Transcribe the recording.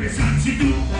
pensarci tu. Senti